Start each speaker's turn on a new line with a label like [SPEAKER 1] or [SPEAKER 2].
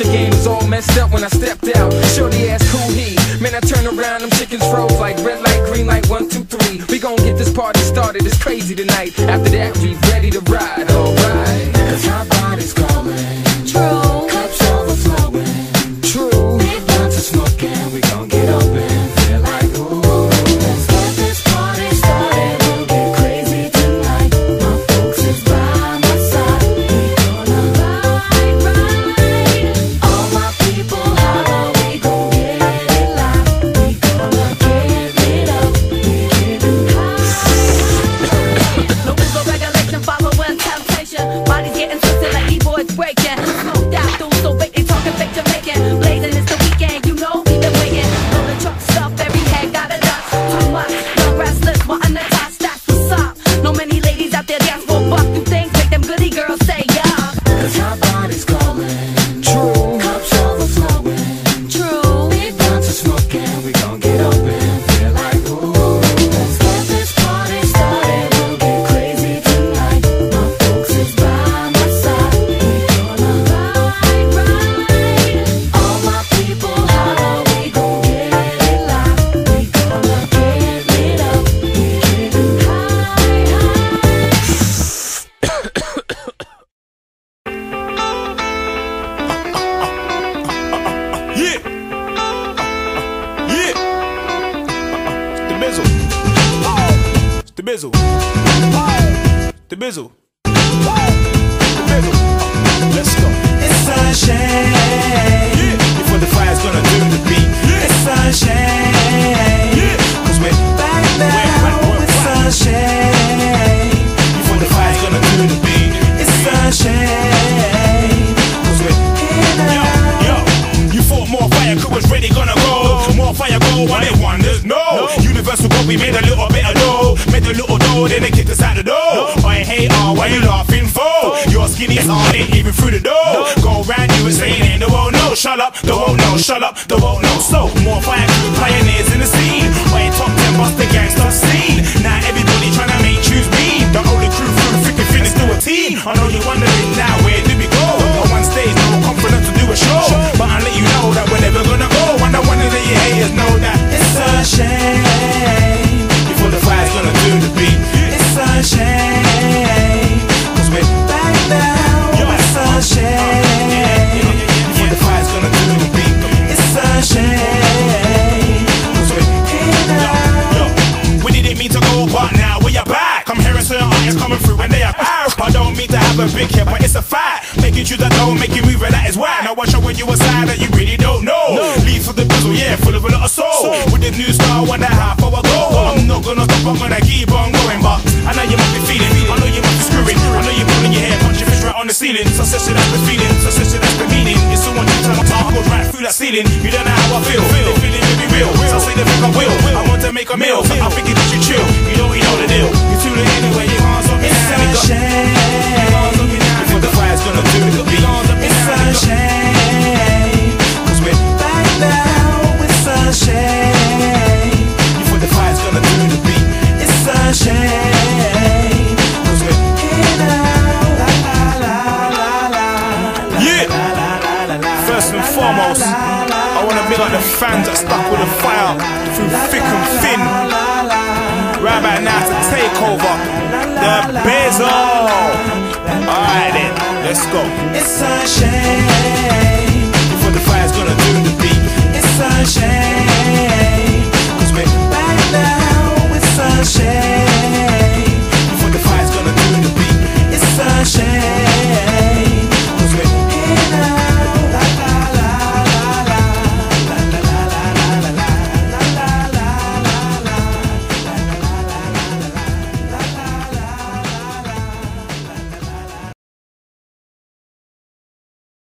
[SPEAKER 1] your game was all messed up when I stepped out. Shorty asked who he. Man, I turn around, them chickens froze like red light, green light, one, two, three. We gon' get this party started, it's crazy tonight. After that, we ready to ride,
[SPEAKER 2] bizzle. The bizzle. The bizzle. Let's go.
[SPEAKER 3] It's sunshine.
[SPEAKER 2] Yeah. Before the fire's gonna do the beat.
[SPEAKER 3] It's sunshine.
[SPEAKER 2] You laughing for? Your skinny ass all ain't even through the door. Go round you and saying ain't the won't know. Shut up, the won't. Shut up, the won't. So, more fire didn't mean to go, but now we are back. I'm hearing certain artists coming through and they are out. I don't mean to have a big hit, but it's a fact. Making you that don't make you move, and that is why. Now I'm showing you a side that you really don't know. Leave for the bizzle, yeah, full of a lot of soul. With the new star, one and a half hour go. I'm not gonna stop, I'm gonna keep on going, but I know you must be feeling. I know you must be screwing. I know you're pulling your hair, punching fish right on the ceiling. Succession that's the feeling, succession that's the meaning. It's the one you turn up, I go right through that ceiling. You don't know how I feel. The feeling real. So say the I will. I want to make a meal. I think you should chill. You know we know the deal. You tune it anyway, you can't stop me
[SPEAKER 3] It's
[SPEAKER 2] now. nigga.
[SPEAKER 3] sunshine.
[SPEAKER 2] Before the fire's gonna do the beat.
[SPEAKER 3] It's sunshine. Markova, the Bezo. Alright then, let's go. It's sunshine.
[SPEAKER 2] Before the fire's gonna do the beat.
[SPEAKER 3] It's sunshine. Cause we're back now
[SPEAKER 2] with
[SPEAKER 3] sunshine.